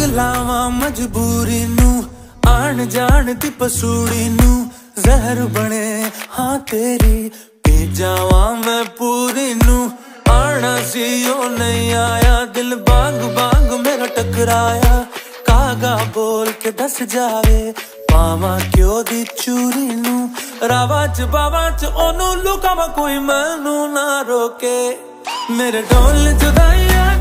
ਦਾਗ ਲਾਵਾਂ ਮਜਬੂਰੀ ਨੂੰ, ਆਣ ਜਾਣ ਦੀ ਪਸੂੜੀ ਨੂੰ। ਜ਼ਹਿਰ ਬਣੇ, ਹਾਂ ਤੇਰੀ ਪੀ ਜਾਵਾਂ ਮੈਂ ਪੂਰੀ ਨੂੰ। ਆਣਾ ਸੀ, ਉਹ ਨਹੀਂ ਆਇਆ, ਦਿਲ ਬਾਗ ਬਾਗ ਮੇਰਾ ਟਕਰਾਇਆ। ਕਾਗਾ ਬੋਲ ਕੇ ਦੱਸ ਜਾਵੇ ਪਾਵਾਂ ਕਿਉਂ ਦੀ ਚੂਰੀ ਨੂੰ? ਰਾਵਾ ਚ ਬਾਵਾ ਚ ਉਹਨੂੰ ਲੁਕਾਵਾਂ ਕੋਈ, ਮੈਨੂੰ ਨਾ ਰੋਕੇ। ਮੇਰੇ ਢੋਲ ਜੁਦਾਈਆਂ